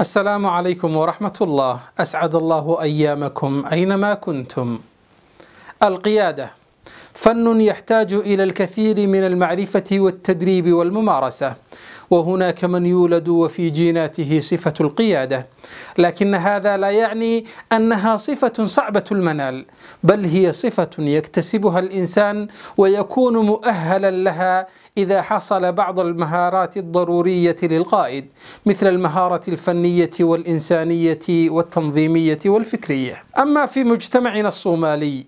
السلام عليكم ورحمة الله. أسعد الله أيامكم أينما كنتم. القيادة. فن يحتاج إلى الكثير من المعرفة والتدريب والممارسة. وهناك من يولد وفي جيناته صفة القيادة. لكن هذا لا يعني أنها صفة صعبة المنال بل هي صفة يكتسبها الإنسان ويكون مؤهلا لها إذا حصل بعض المهارات الضرورية للقائد مثل المهارة الفنية والإنسانية والتنظيمية والفكرية. أما في مجتمعنا الصومالي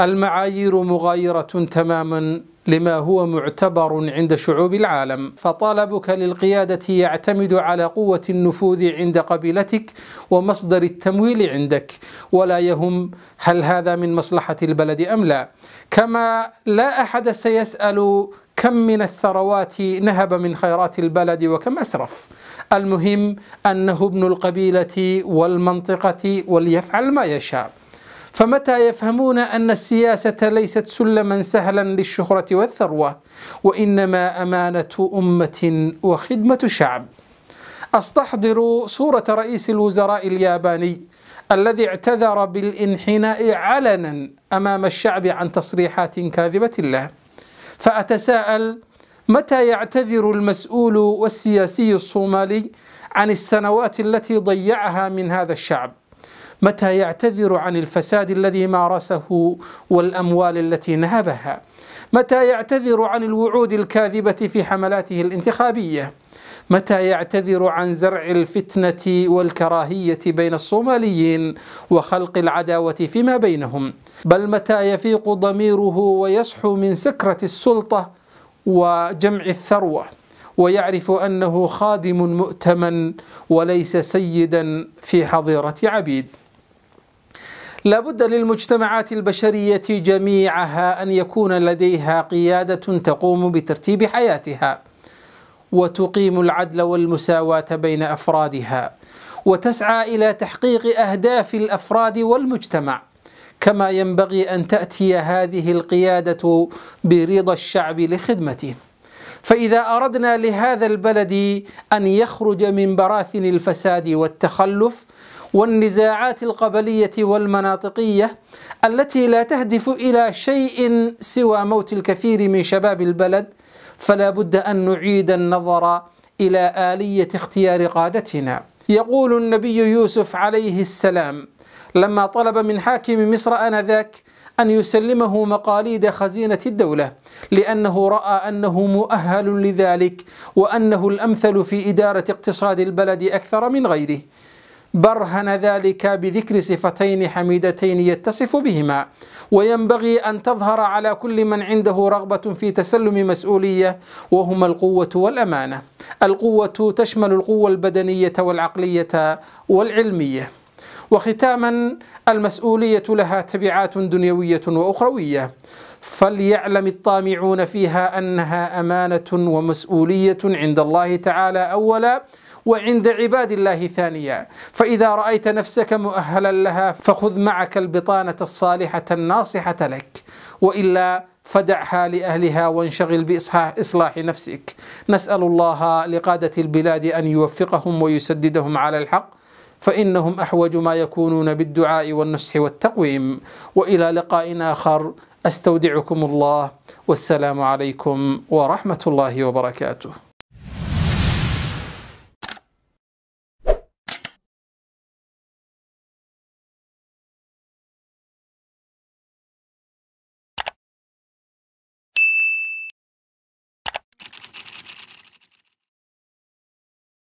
المعايير مغايرة تماما لما هو معتبر عند شعوب العالم. فطلبك للقيادة يعتمد على قوة النفوذ عند قبيلتك ومصدر التمويل عندك ولا يهم هل هذا من مصلحة البلد أم لا. كما لا أحد سيسأل كم من الثروات نهب من خيرات البلد وكم أسرف. المهم أنه ابن القبيلة والمنطقة وليفعل ما يشاء. فمتى يفهمون أن السياسة ليست سلما سهلا للشهرة والثروة وإنما أمانة أمة وخدمة شعب؟ أستحضر صورة رئيس الوزراء الياباني الذي اعتذر بالانحناء علنا أمام الشعب عن تصريحات كاذبة له. فأتساءل متى يعتذر المسؤول والسياسي الصومالي عن السنوات التي ضيعها من هذا الشعب؟ متى يعتذر عن الفساد الذي مارسه والأموال التي نهبها؟ متى يعتذر عن الوعود الكاذبة في حملاته الانتخابية؟ متى يعتذر عن زرع الفتنة والكراهية بين الصوماليين وخلق العداوة فيما بينهم؟ بل متى يفيق ضميره ويصحو من سكرة السلطة وجمع الثروة؟ ويعرف أنه خادم مؤتمن وليس سيدا في حظيرة عبيد. لابد للمجتمعات البشرية جميعها أن يكون لديها قيادة تقوم بترتيب حياتها وتقيم العدل والمساواة بين أفرادها وتسعى إلى تحقيق أهداف الأفراد والمجتمع. كما ينبغي أن تأتي هذه القيادة برضا الشعب لخدمته. فإذا أردنا لهذا البلد أن يخرج من براثن الفساد والتخلف والنزاعات القبلية والمناطقية التي لا تهدف إلى شيء سوى موت الكثير من شباب البلد فلا بد أن نعيد النظر إلى آلية اختيار قادتنا. يقول النبي يوسف عليه السلام لما طلب من حاكم مصر آنذاك أن يسلمه مقاليد خزينة الدولة لأنه رأى أنه مؤهل لذلك وأنه الأمثل في إدارة اقتصاد البلد أكثر من غيره. برهن ذلك بذكر صفتين حميدتين يتصف بهما. وينبغي أن تظهر على كل من عنده رغبة في تسلم مسؤولية وهما القوة والأمانة. القوة تشمل القوة البدنية والعقلية والعلمية. وختاما المسؤولية لها تبعات دنيوية وأخروية. فليعلم الطامعون فيها أنها أمانة ومسؤولية عند الله تعالى أولا وعند عباد الله ثانيا. فإذا رأيت نفسك مؤهلا لها فخذ معك البطانة الصالحة الناصحة لك. وإلا فدعها لأهلها وانشغل بإصلاح نفسك. نسأل الله لقادة البلاد أن يوفقهم ويسددهم على الحق. فإنهم أحوج ما يكونون بالدعاء والنصح والتقويم. وإلى لقاء آخر أستودعكم الله. والسلام عليكم ورحمة الله وبركاته.